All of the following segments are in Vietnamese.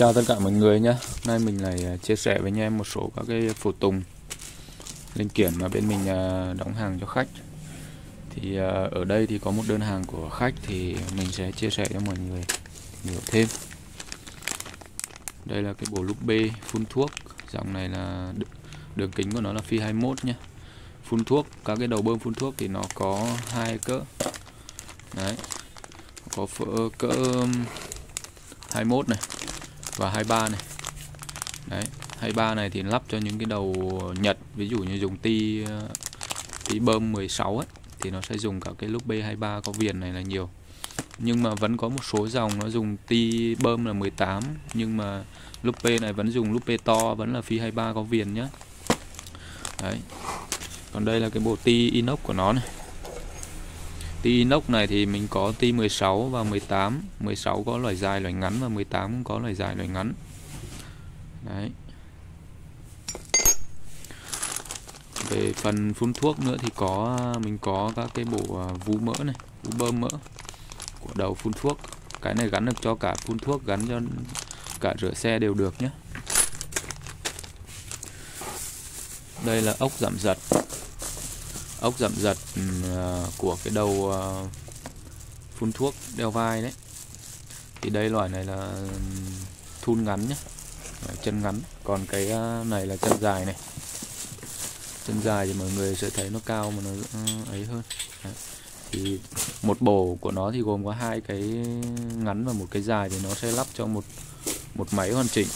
chào tất cả mọi người nhé. Nay mình lại à, chia sẻ với anh em một số các cái phụ tùng, linh kiện mà bên mình à, đóng hàng cho khách. Thì à, ở đây thì có một đơn hàng của khách thì mình sẽ chia sẻ cho mọi người hiểu thêm. Đây là cái bộ lúc B phun thuốc. Dòng này là đường kính của nó là phi 21 nhé. Phun thuốc, các cái đầu bơm phun thuốc thì nó có hai cỡ. Đấy, có cỡ 21 này và 23 này. Đấy 23 này thì lắp cho những cái đầu Nhật, ví dụ như dùng ti uh, ti bơm 16 ấy, thì nó sẽ dùng cả cái lúc B23 có viền này là nhiều. Nhưng mà vẫn có một số dòng nó dùng ti bơm là 18 nhưng mà lúc P này vẫn dùng lúc P to, vẫn là phi 23 có viền nhá. Đấy. Còn đây là cái bộ ti inox của nó này. Ti inox này thì mình có ti 16 và 18 16 có loại dài loại ngắn và 18 có loại dài loại ngắn. Đấy. Về phần phun thuốc nữa thì có, mình có các cái bộ à, vú mỡ này, Vú bơm mỡ của đầu phun thuốc. Cái này gắn được cho cả phun thuốc, gắn cho cả rửa xe đều được nhé. Đây là ốc giảm giật ốc dậm giật ừ, ờ, của cái đầu ờ, phun thuốc đeo vai đấy. Thì đây loại này là ừ, thun ngắn nhé chân ngắn. Còn cái ờ, này là chân dài này. Chân dài thì mọi người sẽ thấy nó cao mà nó ừ, ấy hơn. Đấy. thì một bổ của nó thì gồm có hai cái ngắn và một cái dài thì nó sẽ lắp cho một một máy hoàn chỉnh.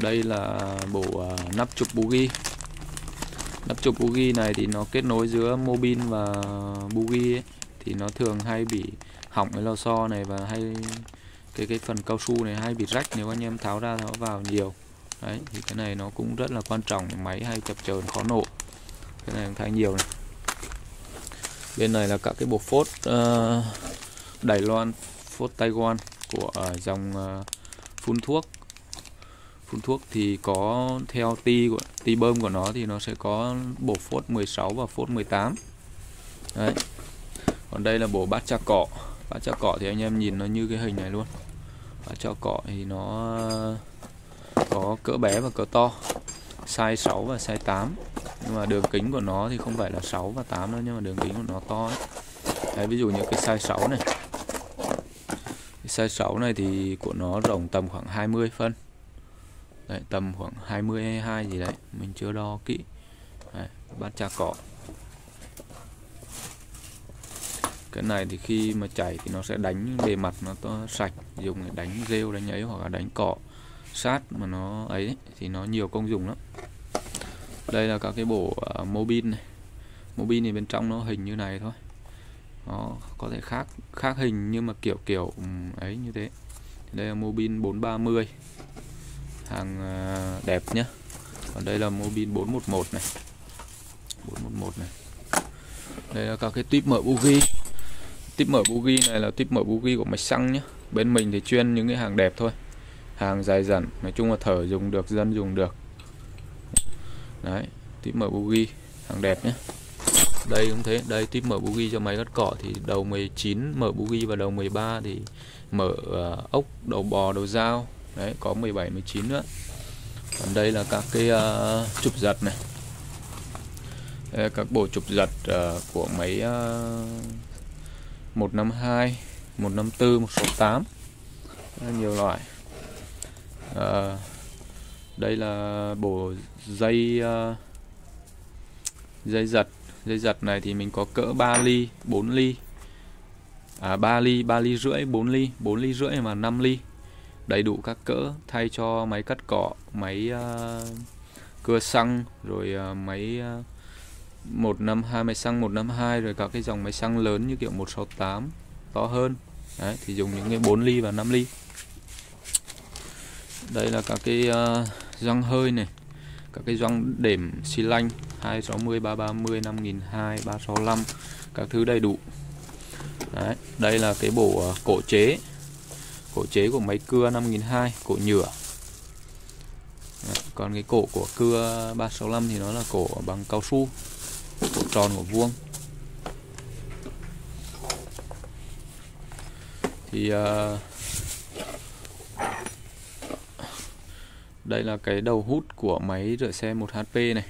Đây là bộ uh, nắp chụp bugi nắp chụp bugi này thì nó kết nối giữa mobin và bugi ấy, thì nó thường hay bị hỏng cái lò xo này và hay cái cái phần cao su này hay bị rách nếu anh em tháo ra tháo vào nhiều. Đấy thì cái này nó cũng rất là quan trọng máy hay chập chờn khó nổ. Cái này thay nhiều này. Bên này là các cái bộ phốt uh, Đài Loan phốt Taiwan của uh, dòng uh, phun thuốc phun thuốc thì có theo ti của ti bơm của nó thì nó sẽ có bộ phốt 16 và phốt 18 đấy. Còn đây là bộ bát cha cỏ bát cha cỏ thì anh em nhìn nó như cái hình này luôn. Bát cha cỏ thì nó có cỡ bé và cỡ to. Size 6 và size 8 nhưng mà đường kính của nó thì không phải là 6 và 8 đâu nhưng mà đường kính của nó to ấy. Đấy, ví dụ như cái size 6 này. Cái size 6 này thì của nó rộng tầm khoảng 20 phân đấy, tầm khoảng 20 22 gì đấy mình chưa đo kỹ. Đấy, bát trà cỏ cái này thì khi mà chảy thì nó sẽ đánh bề mặt nó to sạch dùng để đánh rêu đánh ấy hoặc là đánh cọ sát mà nó ấy thì nó nhiều công dụng lắm. Đây là các cái bộ uh, mobin này. Mobin thì bên trong nó hình như này thôi. Nó có thể khác khác hình nhưng mà kiểu kiểu ừ, ấy như thế. Đây là mobin 430 hàng ờ, đẹp nhé còn đây là Mobin 411 này. 411 này. Đây là các cái tuyếp mở bugi tuyếp mở bugi này là tuyếp mở bugi của mạch xăng nhé bên mình thì chuyên những cái hàng đẹp thôi. Hàng dài dần nói chung là thở dùng được dân dùng được. Đấy tuyếp mở bugi hàng đẹp nhé đây cũng thế đây tuyếp mở bugi cho máy cắt cỏ thì đầu 19 mở bugi và đầu 13 thì mở uh, ốc đầu bò đầu dao đấy có 17 19 nữa. Còn đây là các cái ờ, uh, chụp giật này. Đây các bộ chụp giật uh, của máy uh, 152 154 168 rất nhiều loại. Uh, đây là bộ dây uh, dây giật. Dây giật này thì mình có cỡ 3 ly 4 ly. À 3 ly 3 ly rưỡi 4 ly 4 ly rưỡi mà 5 ly đầy đủ các cỡ thay cho máy cắt cỏ máy uh, cưa xăng rồi uh, máy ờ, uh, 152 máy xăng 152 rồi các cái dòng máy xăng lớn như kiểu 168 to hơn. Đấy thì dùng những cái 4 ly và 5 ly. Đây là các cái uh, răng hơi này các cái răng đệm xi lanh 260 330 5002 365 các thứ đầy đủ. Đấy đây là cái bộ uh, cổ chế cổ chế của máy cưa 5002 cổ nhựa. Đấy, còn cái cổ của cưa 365 thì nó là cổ bằng cao su cổ tròn của vuông. Thì uh, đây là cái đầu hút của máy rửa xe 1 HP này.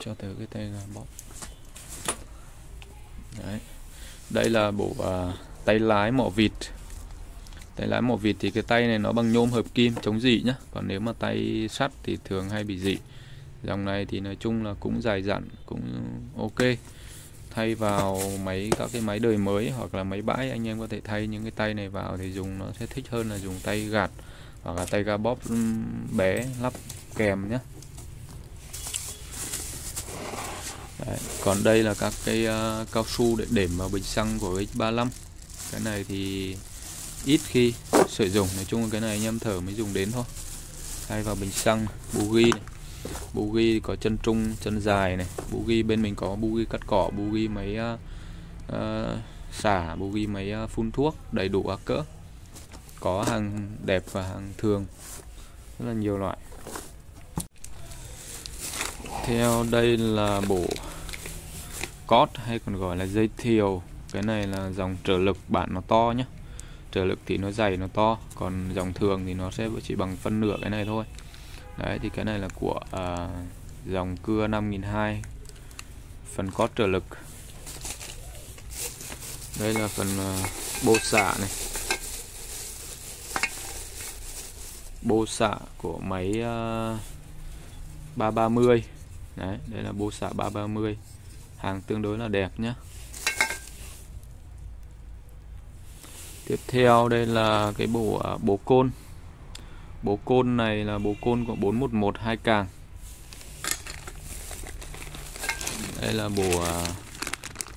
Cho tới cái tay bóp. Đấy. đây là bộ uh, tay lái mỏ vịt. Đấy lái mỏ vịt thì cái tay này nó bằng nhôm hợp kim chống dị nhá. Còn nếu mà tay sắt thì thường hay bị dị. Dòng này thì nói chung là cũng dài dặn cũng ok. Thay vào máy các cái máy đời mới hoặc là máy bãi anh em có thể thay những cái tay này vào thì dùng nó sẽ thích hơn là dùng tay gạt hoặc là tay ga bóp ừ, bé lắp kèm nhé Đấy. còn đây là các cái uh, cao su để đệm vào bình xăng của X35 cái này thì ít khi sử dụng nói chung là cái này anh em thở mới dùng đến thôi. Thay vào bình xăng bugi này. Bugi có chân trung chân dài này. Bugi bên mình có bugi cắt cỏ bugi máy uh, à, uh, à, xả bugi máy uh, à, phun thuốc đầy đủ các cỡ. Có hàng đẹp và hàng thường. Rất là nhiều loại. Theo đây là bộ cót hay còn gọi là dây thiều. Cái này là dòng trở lực bản nó to nhé trở lực thì nó dày nó to còn dòng thường thì nó sẽ chỉ bằng phân nửa cái này thôi. Đấy thì cái này là của à, dòng cưa 5002 phần có trở lực. Đây là phần à, bô xạ này. Bô xạ của máy à, uh, 330 đấy đây là bô xạ 330 hàng tương đối là đẹp nhé tiếp theo đây là cái bộ à, bộ bố côn. Bố côn này là bố côn của 411 hai càng. Đây là bộ à,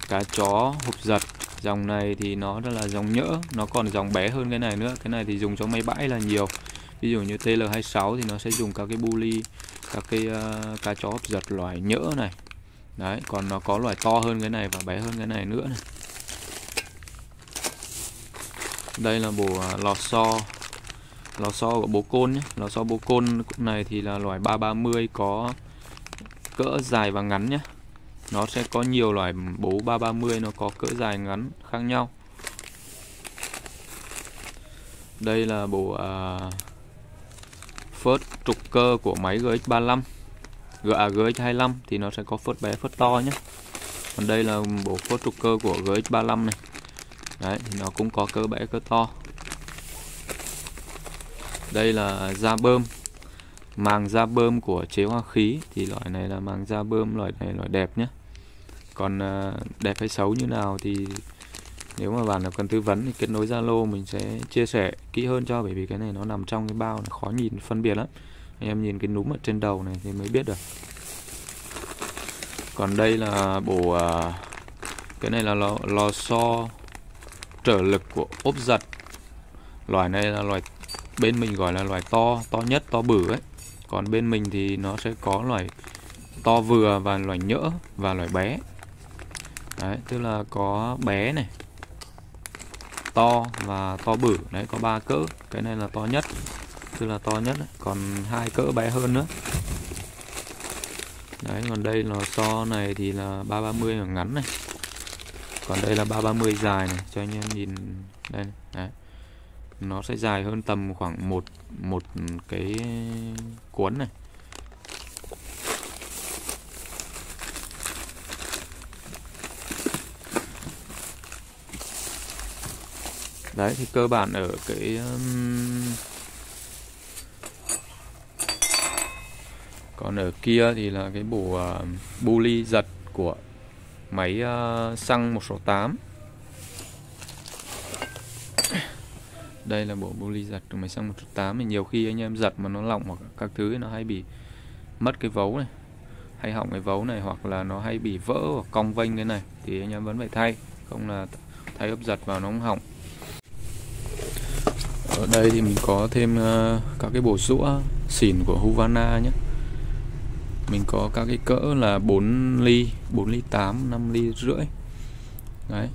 cá chó hộp giật. Dòng này thì nó rất là dòng nhỡ nó còn dòng bé hơn cái này nữa. Cái này thì dùng cho máy bãi là nhiều. Ví dụ như TL26 thì nó sẽ dùng các cái buli các cái uh, cá chó hộp giật loài nhỡ này. Đấy còn nó có loài to hơn cái này và bé hơn cái này nữa này đây là bộ à, lò xo. Lò xo của bố côn nhé. Lò xo bố côn này thì là loại 330 có cỡ dài và ngắn nhé. Nó sẽ có nhiều loại bố 330 nó có cỡ dài ngắn khác nhau. Đây là bộ uh, phớt trục cơ của máy GX35 à, GX25 thì nó sẽ có phớt bé phớt to nhé. Còn đây là bộ phớt trục cơ của GX35 này đấy thì nó cũng có cơ bẽ cơ to. Đây là da bơm. Màng da bơm của chế hoa khí thì loại này là màng da bơm loại này loại đẹp nhé. Còn à, đẹp hay xấu như nào thì nếu mà bạn nào cần tư vấn thì kết nối Zalo mình sẽ chia sẻ kỹ hơn cho bởi vì cái này nó nằm trong cái bao này khó nhìn phân biệt lắm. Anh em nhìn cái núm ở trên đầu này thì mới biết được. Còn đây là bộ à, cái này là lò, lò xo trở lực của ốp giật. Loài này là loài, bên mình gọi là loài to to nhất, to bự ấy. Còn bên mình thì nó sẽ có loài to vừa và loài nhỡ và loài bé. Đấy, tức là có bé này, to và to bự. Đấy, có ba cỡ. Cái này là to nhất, tức là to nhất đấy. còn hai cỡ bé hơn nữa. Đấy, còn đây lò xo này thì là 330 là ngắn này còn đây là 330 dài này cho anh em nhìn. Đây đấy. Nó sẽ dài hơn tầm khoảng một một cái cuốn này. Đấy thì cơ bản ở cái um... còn ở kia thì là cái bộ uh, bu ly giật của máy ờ, xăng 168 đây là bộ bu ly giặt của máy xăng 168 thì nhiều khi anh em giặt mà nó lỏng hoặc các thứ nó hay bị mất cái vấu này, hay hỏng cái vấu này, hoặc là nó hay bị vỡ hoặc cong vênh cái này thì anh em vẫn phải thay. Không là thay ốp giặt vào nó không hỏng. Ở đây thì mình có thêm ờ, các cái bộ rũa xỉn của Huvana nhé mình có các cái cỡ là 4 ly 4 ly 8 5 ly rưỡi. Đấy,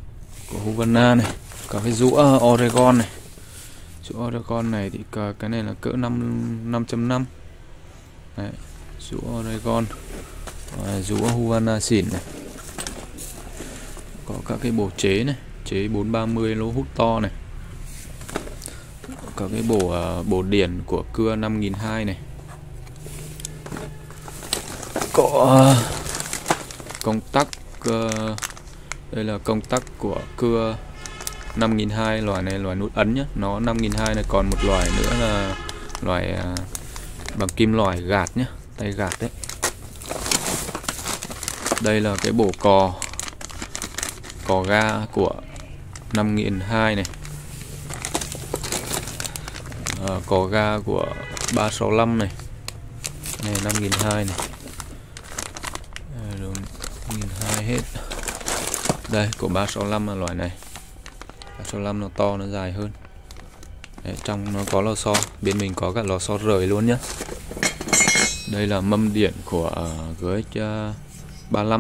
của Havana này có cái rũa Oregon này. Rũa Oregon này thì cái này là cỡ 5 5.5 đấy, rũa Oregon rũa Havana xỉn này. Có các cái bổ chế này, chế 430 lỗ hút to này. Có cái bổ à, bổ điển của cưa 5002 này có ờ. công tắc uh, đây là công tắc của cưa 5002 loại này loại nút ấn nhá. Nó 5002 này còn một loại nữa là loại uh, bằng kim loại gạt nhá tay gạt đấy. Đây là cái bổ cò cò ga của 5002 này. À, cò ga của 365 này. Này 5002 này à, rồi 5002 hết. Đây của 365 là loại này. 365 nó to nó dài hơn. Đấy, trong nó có lò xo bên mình có cả lò xo rời luôn nhá. Đây là mâm điện của ờ, uh, GX35 ờ,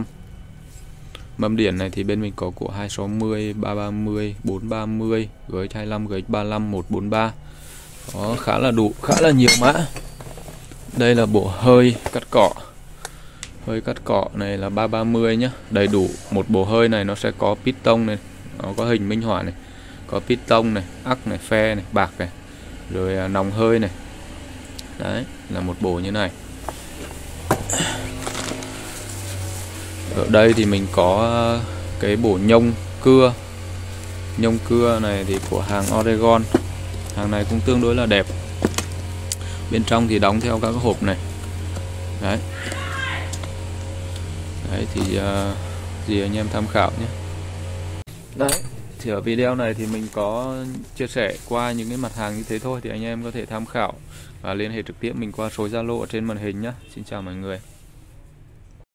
Mâm điện này thì bên mình có của 260, 330, 430, GX25, GX35, 143 có khá là đủ, khá là nhiều mã. Đây là bộ hơi cắt cỏ Hơi cắt cọ này là 330 nhá. Đầy đủ, một bộ hơi này nó sẽ có piston này Nó có hình minh họa này Có piston này, ắc này, phe này, bạc này Rồi à, nòng hơi này. Đấy, là một bộ như này. Ở đây thì mình có à, cái bộ nhông cưa. Nhông cưa này thì của hàng Oregon. Hàng này cũng tương đối là đẹp. Bên trong thì đóng theo các hộp này. Đấy đấy thì uh, gì anh em tham khảo nhé. Đấy thì ở video này thì mình có chia sẻ qua những cái mặt hàng như thế thôi thì anh em có thể tham khảo và liên hệ trực tiếp mình qua số Zalo ở trên màn hình nhé. Xin chào mọi người.